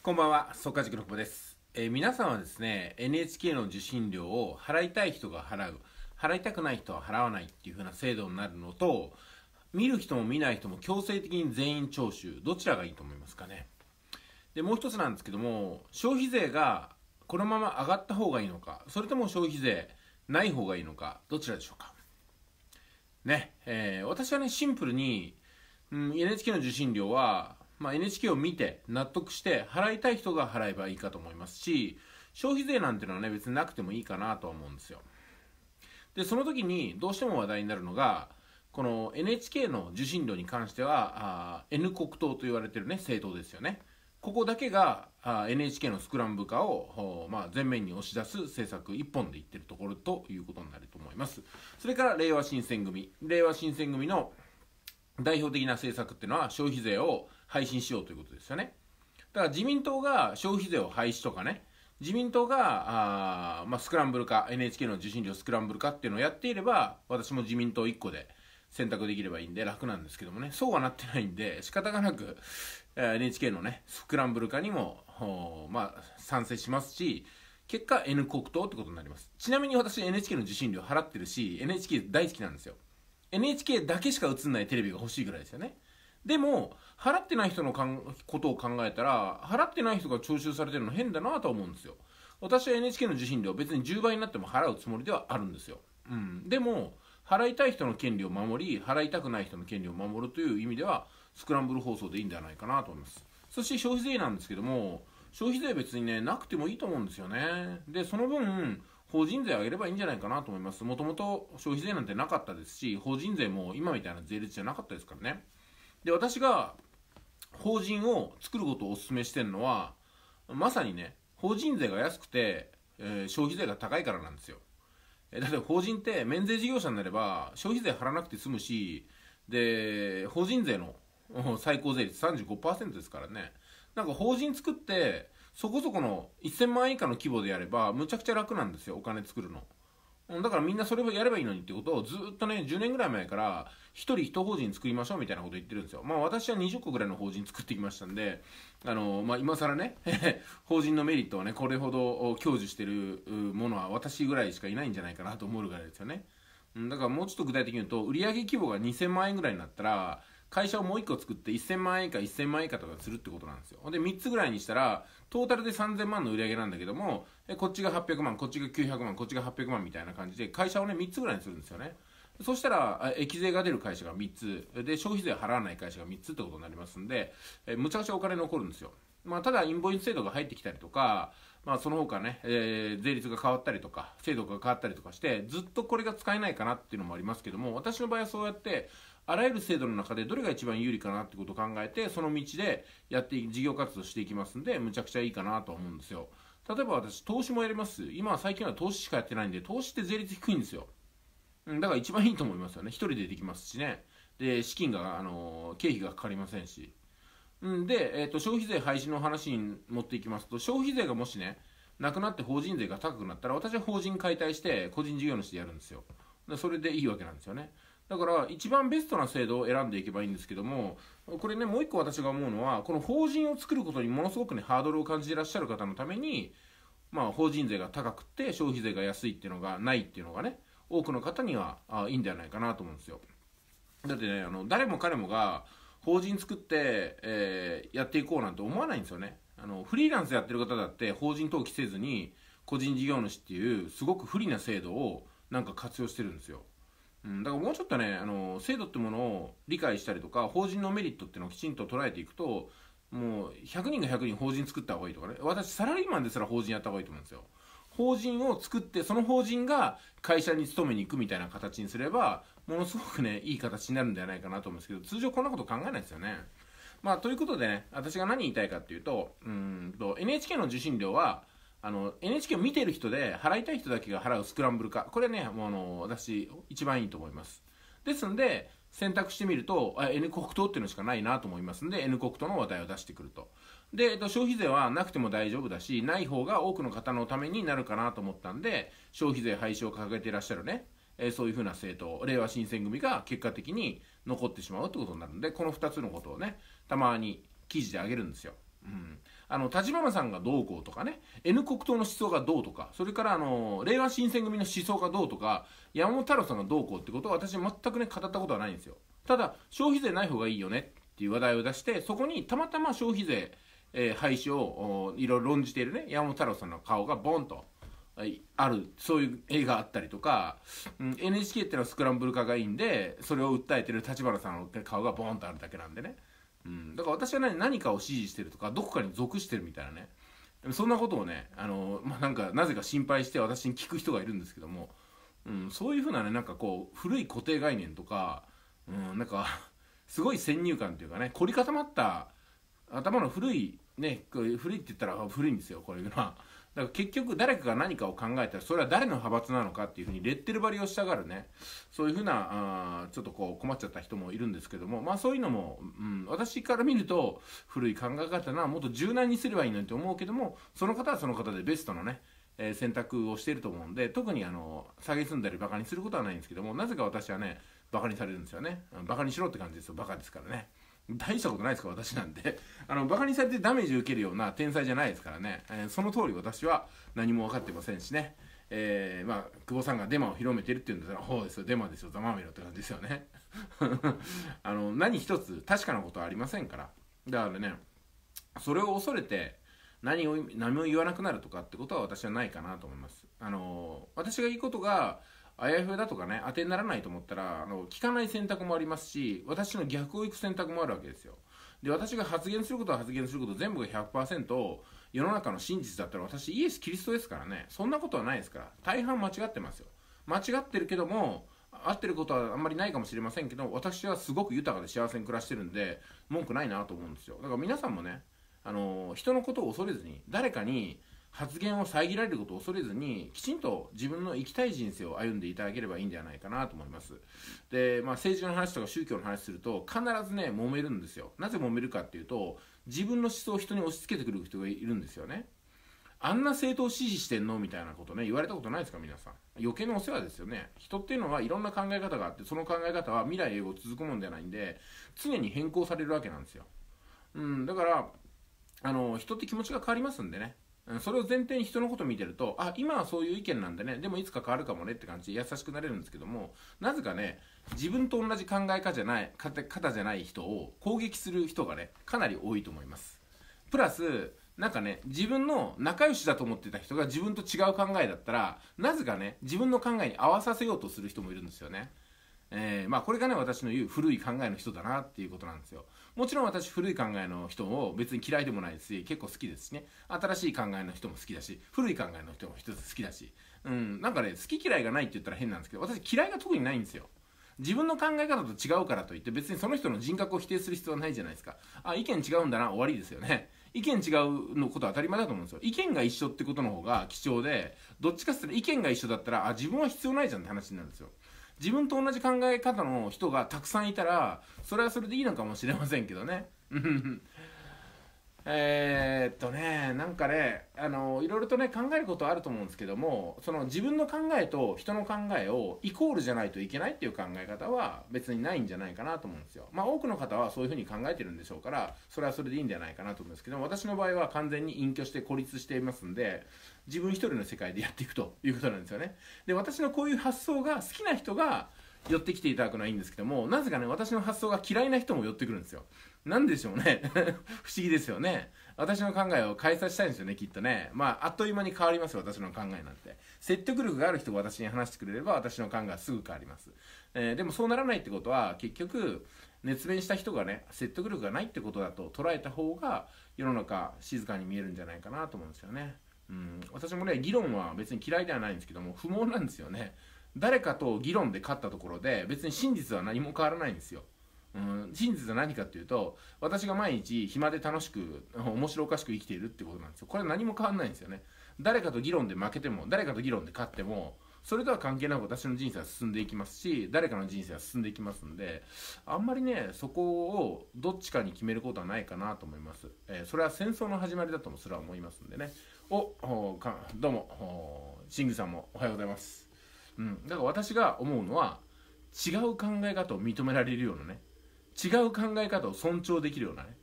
こんばんは、速稼塾の久保です、えー皆さんはですね、NHK の受信料を払いたい人が払う、払いたくない人は払わないっていう風な制度になるのと、見る人も見ない人も強制的に全員徴収、どちらがいいと思いますかね。で、もう一つなんですけども、消費税がこのまま上がった方がいいのか、それとも消費税ない方がいいのか、どちらでしょうか。ね、えー私はね、シンプルに、うん、NHK の受信料は、まあ、NHK を見て納得して払いたい人が払えばいいかと思いますし消費税なんていうのはね別になくてもいいかなとは思うんですよ。でその時にどうしても話題になるのがこの NHK の受信料に関してはあ N 国党と言われてるね政党ですよね。ここだけがあ NHK のスクランブル化を、まあ、前面に押し出す政策一本でいってるところということになると思います。それから令和新選組。令和新選組の代表的な政策っていうのは消費税を廃止しようということですよね。だから自民党が消費税を廃止とかね。自民党があ、まあ、スクランブル化 NHK の受信料スクランブル化っていうのをやっていれば私も自民党1個で選択できればいいんで楽なんですけどもね。そうはなってないんで仕方がなく NHK のねスクランブル化にもまあ賛成しますし結果 N 国党ってことになります。ちなみに私 NHK の受信料払ってるし NHK 大好きなんですよ。NHK だけしか映んないテレビが欲しいぐらいですよね。でも払ってない人のことを考えたら払ってない人が徴収されてるの変だなと思うんですよ。私は NHK の受信料別に10倍になっても払うつもりではあるんですよ、うん、でも払いたい人の権利を守り払いたくない人の権利を守るという意味ではスクランブル放送でいいんではないかなと思います。そして消費税なんですけども消費税別にねなくてもいいと思うんですよね。でその分法人税上げればいいんじゃないかなと思います。もともと消費税なんてなかったですし法人税も今みたいな税率じゃなかったですからね。で私が法人を作ることをお勧めしてるのはまさにね法人税が安くて、えー消費税が高いからなんですよ。えーだって法人って免税事業者になれば消費税払わなくて済むしで法人税の 最高税率35%ですからね。なんか法人作ってそこそこの1000万円以下の規模でやればむちゃくちゃ楽なんですよお金作るの。だからみんなそれをやればいいのにってことをずっとね10年ぐらい前から1人1法人作りましょうみたいなこと言ってるんですよ。まあ私は20個ぐらいの法人作ってきましたんであのまあ今更ね 法人のメリットをねこれほど享受してるものは私ぐらいしかいないんじゃないかなと思うぐらいですよね。だからもうちょっと具体的に言うと売上規模が2000万円ぐらいになったら会社をもう1個作って1000万円以下1000万円以下とかするってことなんですよ。で3つぐらいにしたらトータルで3000万の売り上げなんだけどもこっちが800万こっちが900万こっちが800万みたいな感じで会社をね3つぐらいにするんですよね。そしたらあ益税が出る会社が3つで消費税払わない会社が3つってことになりますんでえむちゃくちゃお金残るんですよ。まあ、ただインボイス制度が入ってきたりとか、まあ、その他ね、えー税率が変わったりとか制度が変わったりとかしてずっとこれが使えないかなっていうのもありますけども私の場合はそうやってあらゆる制度の中でどれが一番有利かなってことを考えてその道でやって事業活動していきますんでむちゃくちゃいいかなと思うんですよ。例えば私投資もやります。今は最近は投資しかやってないんで投資って税率低いんですよ。だから一番いいと思いますよね。一人でできますしね。で資金があの経費がかかりませんし。んで、えー、と消費税廃止の話に持っていきますと消費税がもしねなくなって法人税が高くなったら私は法人解体して個人事業主でやるんですよ。それでいいわけなんですよね。だから一番ベストな制度を選んでいけばいいんですけどもこれねもう一個私が思うのはこの法人を作ることにものすごくねハードルを感じていらっしゃる方のためにまあ法人税が高くて消費税が安いっていうのがないっていうのがね多くの方にはあいいんではないかなと思うんですよ。だってねあの誰も彼もが法人作って、えーやっていこうなんて思わないんですよね。あのフリーランスやってる方だって法人登記せずに個人事業主っていうすごく不利な制度をなんか活用してるんですよ、うん、だからもうちょっとねあの制度ってものを理解したりとか法人のメリットっていうのをきちんと捉えていくともう100人が100人法人作った方がいいとかね。私サラリーマンですら法人やった方がいいと思うんですよ。法人を作ってその法人が会社に勤めに行くみたいな形にすればものすごくねいい形になるんじゃないかなと思うんですけど通常こんなこと考えないですよね。まあということでね私が何言いたいかっていうとうんと NHK の受信料はあの NHK を見てる人で払いたい人だけが払うスクランブル化。これねもうあの私一番いいと思います。ですんで選択してみるとあ N 国党っていうのしかないなと思いますんで N 国党の話題を出してくると。で、えっと、消費税はなくても大丈夫だしない方が多くの方のためになるかなと思ったんで消費税廃止を掲げていらっしゃるね、えそういうふうな政党令和新選組が結果的に残ってしまうってことになるんでこの2つのことをねたまに記事で上げるんですよ、うん、あの立花さんがどうこうとかね N 国党の思想がどうとかそれからあの令和新選組の思想がどうとか山本太郎さんがどうこうってことは私全くね語ったことはないんですよ。ただ消費税ない方がいいよねっていう話題を出してそこにたまたま消費税、えー、廃止をいろいろ論じているね山本太郎さんの顔がボンとあるそういう映画あったりとか、うん、NHK っていうのはスクランブル化がいいんでそれを訴えてる立花さんの顔がボンとあるだけなんでね、うん、だから私は、ね、何かを支持してるとかどこかに属してるみたいなねそんなことをねあの、まあ、なんかなぜか心配して私に聞く人がいるんですけども、うん、そういうふうなねなんかこう古い固定概念とか、うん、なんかすごい先入観というかね凝り固まった頭の古いね古いって言ったら古いんですよこれは。だから結局誰かが何かを考えたらそれは誰の派閥なのかっていうふうにレッテル張りをしたがるね。そういうふうなあちょっとこう困っちゃった人もいるんですけども。まあそういうのも、うん、私から見ると古い考え方なもっと柔軟にすればいいのにと思うけどもその方はその方でベストのねえ、選択をしていると思うんで特にあの下げすんだりバカにすることはないんですけどもなぜか私はねバカにされるんですよね。バカにしろって感じですよ。バカですからね。大したことないですか私なんで あのバカにされてダメージ受けるような天才じゃないですからね、えー、その通り私は何も分かってませんしね。えー、まあ久保さんがデマを広めてるっていうんだったらほうですよ。デマですよ。ざまみろって感じですよね。あの何一つ確かなことはありませんから。だからねそれを恐れて何を何も言わなくなるとかってことは私はないかなと思います。あの私が言うことがあやふやだとかね当てにならないと思ったらあの聞かない選択もありますし私の逆をいく選択もあるわけですよ。で私が発言することは発言すること全部が100%世の中の真実だったら私イエス・キリストですからね。そんなことはないですから。大半間違ってますよ。間違ってるけども合ってることはあんまりないかもしれませんけど私はすごく豊かで幸せに暮らしてるんで文句ないなと思うんですよ。だから皆さんもねあの人のことを恐れずに誰かに発言を遮られることを恐れずにきちんと自分の生きたい人生を歩んでいただければいいんじゃないかなと思います。で、まあ、政治の話とか宗教の話すると必ずね揉めるんですよ。なぜ揉めるかっていうと自分の思想を人に押し付けてくる人がいるんですよね。あんな政党を支持してんのみたいなことね言われたことないですか皆さん。余計なお世話ですよね。人っていうのはいろんな考え方があってその考え方は未来永劫続くもんじゃないんで常に変更されるわけなんですよ。うんだからあの人って気持ちが変わりますんでね。それを前提に人のこと見てるとあ今はそういう意見なんでね。でもいつか変わるかもねって感じ。で優しくなれるんですけどもなぜかね自分と同じ考え方じゃない方じゃない人を攻撃する人がねかなり多いと思います。プラスなんかね自分の仲良しだと思ってた人が自分と違う考えだったらなぜかね自分の考えに合わさせようとする人もいるんですよね。えー、まあこれがね私の言う古い考えの人だなっていうことなんですよ。もちろん私古い考えの人を別に嫌いでもないですし結構好きですしね。新しい考えの人も好きだし古い考えの人も一つ好きだし。うん。なんかね好き嫌いがないって言ったら変なんですけど私嫌いが特にないんですよ。自分の考え方と違うからといって別にその人の人格を否定する必要はないじゃないですか。あ意見違うんだな終わりですよね。意見違うのことは当たり前だと思うんですよ。意見が一緒ってことの方が貴重でどっちかって言ったら意見が一緒だったらあ自分は必要ないじゃんって話になるんですよ。自分と同じ考え方の人がたくさんいたらそれはそれでいいのかもしれませんけどね。えー、っとねなんかねあのいろいろとね考えることはあると思うんですけどもその自分の考えと人の考えをイコールじゃないといけないっていう考え方は別にないんじゃないかなと思うんですよ。まあ多くの方はそういうふうに考えてるんでしょうからそれはそれでいいんじゃないかなと思うんですけど私の場合は完全に隠居して孤立していますんで自分一人の世界でやっていくということなんですよね。で私のこういう発想が好きな人が寄ってきていただくのはいいんですけどもなぜかね私の発想が嫌いな人も寄ってくるんですよ。なんでしょうね。不思議ですよね。私の考えを変えさせたいんですよねきっとね。まああっという間に変わりますよ私の考えなんて。説得力がある人が私に話してくれれば私の考えはすぐ変わります、えー、でもそうならないってことは結局熱弁した人がね説得力がないってことだと捉えた方が世の中静かに見えるんじゃないかなと思うんですよね。うん。私もね議論は別に嫌いではないんですけども不毛なんですよね。誰かと議論で勝ったところで別に真実は何も変わらないんですよ。うん、真実は何かっていうと私が毎日暇で楽しく面白おかしく生きているってことなんですよ。これは何も変わんないんですよね。誰かと議論で負けても誰かと議論で勝ってもそれとは関係なく私の人生は進んでいきますし誰かの人生は進んでいきますんであんまりねそこをどっちかに決めることはないかなと思います、えー、それは戦争の始まりだともそれは思いますんでね。おどうもシングさんもおはようございます。うん、だから私が思うのは違う考え方を認められるようなね違う考え方を尊重できるようなね、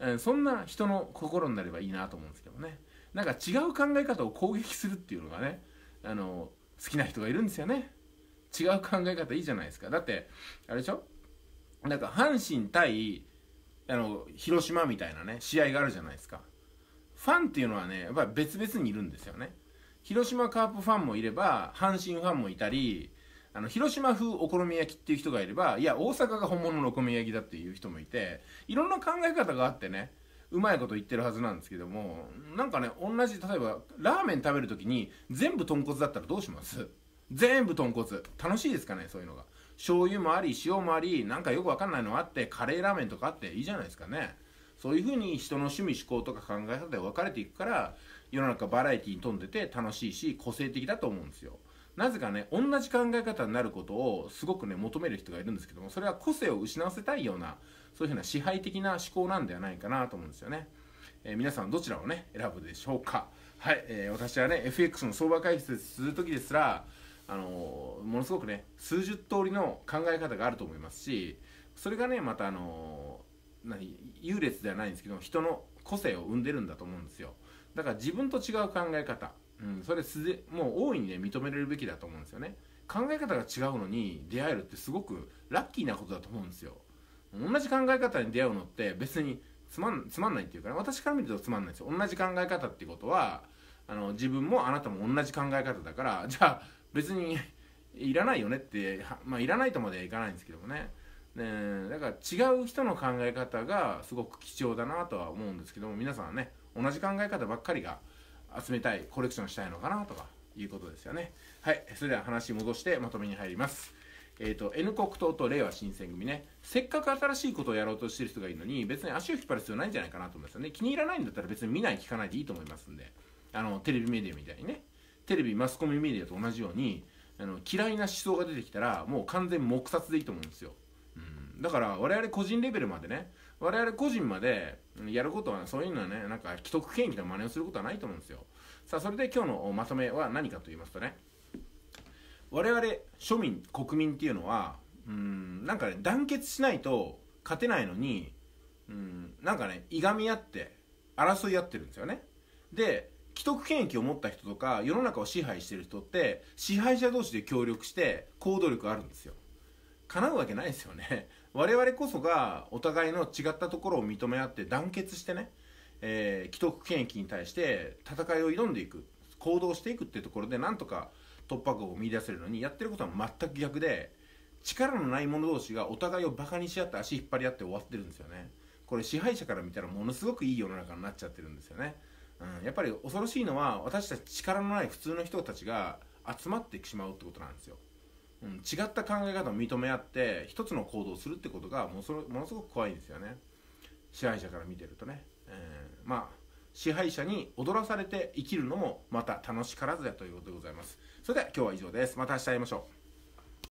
えそんな人の心になればいいなと思うんですけどね。なんか違う考え方を攻撃するっていうのがねあの好きな人がいるんですよね。違う考え方いいじゃないですか。だってあれでしょ？なんか阪神対あの広島みたいなね試合があるじゃないですか。ファンっていうのはねやっぱり別々にいるんですよね。広島カープファンもいれば阪神ファンもいたりあの広島風お好み焼きっていう人がいればいや大阪が本物のお好み焼きだっていう人もいていろんな考え方があってねうまいこと言ってるはずなんですけどもなんかね同じ例えばラーメン食べる時に全部豚骨だったらどうします？全部豚骨。楽しいですかねそういうのが。醤油もあり塩もありなんかよくわかんないのあってカレーラーメンとかあっていいじゃないですかね。そういうふうに人の趣味思考とか考え方で分かれていくから世の中バラエティに富んでて楽しいし個性的だと思うんですよ。なぜかね同じ考え方になることをすごくね求める人がいるんですけどもそれは個性を失わせたいようなそういうふうな支配的な思考なんではないかなと思うんですよね、えー、皆さんどちらをね選ぶでしょうか。はい、えー、私はね FX の相場解説する時ですらあのー、ものすごくね数十通りの考え方があると思いますしそれがねまたあの何優劣ではないんですけど人の個性を生んでるんだと思うんですよ。だから自分と違う考え方。うん、それすでもう大いにね認められるべきだと思うんですよね。考え方が違うのに出会えるってすごくラッキーなことだと思うんですよ。同じ考え方に出会うのって別につまんつまんないっていうか、ね、私から見るとつまんないですよ。同じ考え方ってことはあの自分もあなたも同じ考え方だからじゃあ別にいらないよねってまあいらないとまではいかないんですけどもね。ねだから違う人の考え方がすごく貴重だなとは思うんですけども皆さんはね同じ考え方ばっかりが集めたいコレクションしたいのかなとかいうことですよね。はいそれでは話戻してまとめに入ります。えーと、N 国党と令和新選組ね。せっかく新しいことをやろうとしてる人がいるのに別に足を引っ張る必要ないんじゃないかなと思いますよね。気に入らないんだったら別に見ない聞かないでいいと思いますんで。あのテレビメディアみたいにね。テレビマスコミメディアと同じようにあの嫌いな思想が出てきたらもう完全黙殺でいいと思うんですよ、うん、だから我々個人レベルまでね我々個人までやることはそういうのはねなんか既得権益の真似をすることはないと思うんですよ。さあそれで今日のまとめは何かと言いますとね。我々庶民国民っていうのはうんなんかね団結しないと勝てないのにうんなんかねいがみ合って争い合ってるんですよね。で既得権益を持った人とか世の中を支配してる人って支配者同士で協力して行動力あるんですよ。叶うわけないですよね。我々こそがお互いの違ったところを認め合って団結してねえー、既得権益に対して戦いを挑んでいく行動していくっていうところでなんとか突破口を見出せるのにやってることは全く逆で力のない者同士がお互いをバカにし合って足引っ張り合って終わってるんですよね。これ支配者から見たらものすごくいい世の中になっちゃってるんですよね、うん、やっぱり恐ろしいのは私たち力のない普通の人たちが集まってしまうってことなんですよ、違った考え方を認め合って一つの行動をするってことがものすごく怖いんですよね。支配者から見てるとね。えー、まあ支配者に踊らされて生きるのもまた楽しからずやということでございます。それでは今日は以上です。また明日会いましょう。